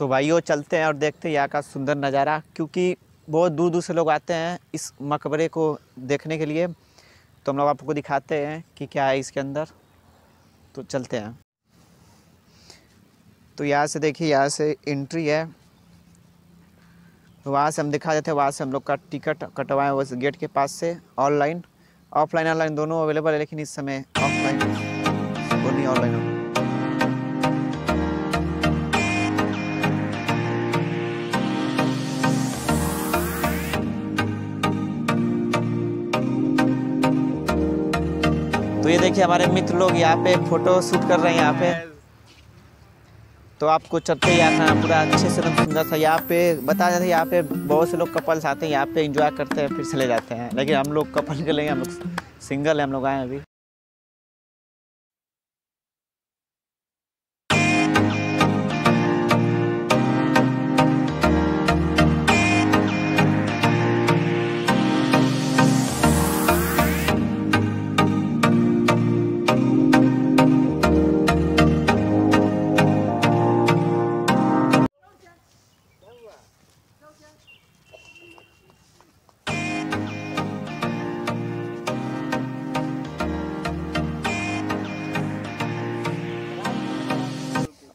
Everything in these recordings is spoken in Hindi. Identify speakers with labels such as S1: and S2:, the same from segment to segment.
S1: तो भाइयों चलते हैं और देखते हैं यहाँ का सुंदर नज़ारा, क्योंकि बहुत दूर दूर से लोग आते हैं इस मकबरे को देखने के लिए। तो हम लोग आपको दिखाते हैं कि क्या है इसके अंदर। तो चलते हैं। तो यहाँ से देखिए, यहाँ से एंट्री है। वहाँ से हम दिखा देते हैं, वहाँ से हम लोग का टिकट कटवाएँ उस गेट के पास से ऑनलाइन ऑफलाइन ऑनलाइन दोनों अवेलेबल है, लेकिन इस समय ऑफलाइन ओनली ऑनलाइन देखिए हमारे मित्र लोग यहाँ पे फ़ोटो शूट कर रहे हैं यहाँ पे। तो आपको चलते ही आना, पूरा अच्छे से एकदम सुंदर था यहाँ पे बता जाते है यहाँ पे बहुत से लोग कपल्स आते हैं, यहाँ पे इंजॉय करते हैं, फिर चले जाते हैं। लेकिन हम लोग कपल के लिए, हम लोग सिंगल है, हम लोग आए अभी।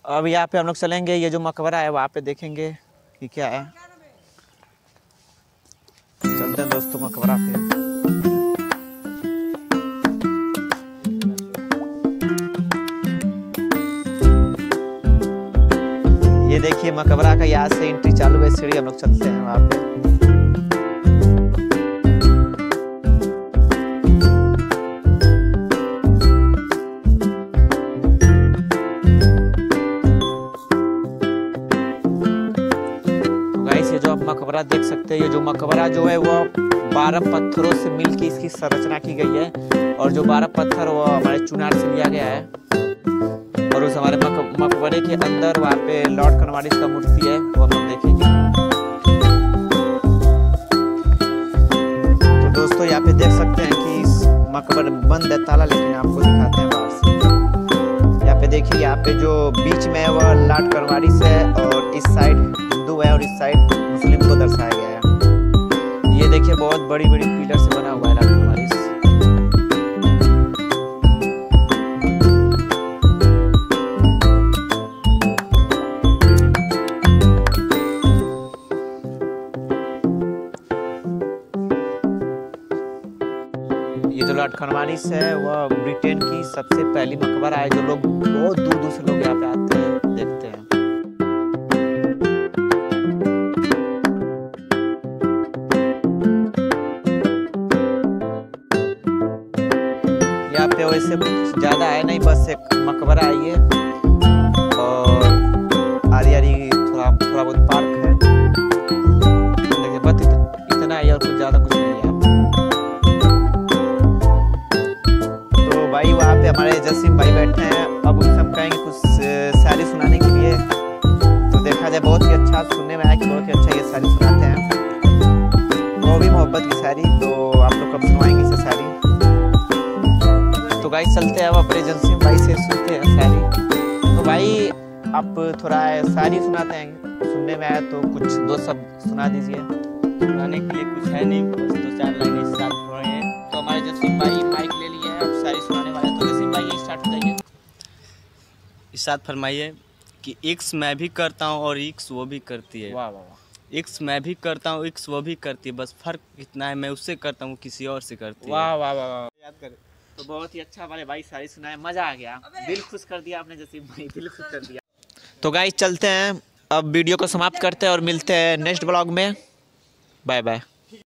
S1: अब यहाँ पे हम लोग चलेंगे, ये जो मकबरा है वहाँ पे देखेंगे कि क्या है। चलते हैं दोस्तों मकबरा पे। ये देखिए मकबरा का यहाँ से एंट्री चालू है, सीढ़ी हम लोग चलते हैं वहाँ पे। मकबरा देख सकते हैं। ये जो मकबरा जो है, वो बारह पत्थरों से मिल के इसकी संरचना की गई है और जो बारह पत्थर वो हमारे चुनार से लिया गया है और उस हमारे मकबरे के अंदर वहाँ पे लॉर्ड कनवारिस का मूर्ति है, वो हम देखेंगे। तो दोस्तों, यहाँ पे देख सकते हैं कि इस मकबर बंद है ताला, लेकिन आपको दिखाते हैं बाहर से। यहाँ पे देखिए, यहाँ पे जो बीच में है, वह लाट करवारिस है और इस साइड हिंदू है और इस साइड मुस्लिम को दर्शाया गया है। ये देखिए, बहुत बड़ी बड़ी पिलर से बना हुआ है ये जो लॉर्ड कॉर्नवालिस है, वह ब्रिटेन की सबसे पहली मकबरा है जो लोग बहुत दूर दूर से लोग यहाँ पे आते हैं। वैसे कुछ ज़्यादा है नहीं बस एक मकबरा है। ये और आरी आरी थोड़ा थोड़ा बहुत पार्क है। देखिए बस इत, इतना है और कुछ ज़्यादा कुछ नहीं है। तो भाई वहाँ पे हमारे जसीम भाई बैठे हैं। अब उनसे हम कहेंगे कुछ शायरी सुनाने के लिए। तो देखा जाए बहुत ही अच्छा सुनने में आया कि बहुत ही अच्छा ये शायरी सुनाते हैं। वो भी मोहब्बत की शायरी तो आप लोग कब सुनवाएँगे तो गाइस चलते हैं अब अपने जसीम भाई से सुनते हैं शायरी तो भाई आप थोड़ा शायरी सुनाते हैं। सुनने में आया तो कुछ दो शब्द सुना दीजिए।
S2: सुनाने के लिए कुछ है नहीं बस दो चार लाइनें स्टार्ट हो रहे हैं।
S1: तो हमारे जसीम भाई माइक ले लिए हैं अब शायरी सुनाने वाले तो जसीम भाई स्टार्ट हो जाइए
S2: इशाद फरमाइए कि इक्स मैं भी करता हूँ और इक्स वो भी करती है।
S1: वाह वाह
S2: इक्स मैं भी करता हूँ इक्स वो भी करती है। बस फ़र्क इतना है मैं उससे करता हूँ किसी और से करती है।
S1: वाह वाह वाह वाह। याद कर। तो बहुत ही अच्छा वाले भाई सारी सुनाए मज़ा आ गया। दिल खुश कर दिया आपने जसीम भाई दिल खुश कर दिया। तो गाइस चलते हैं। अब वीडियो को समाप्त करते हैं और मिलते हैं नेक्स्ट ब्लॉग में। Bye bye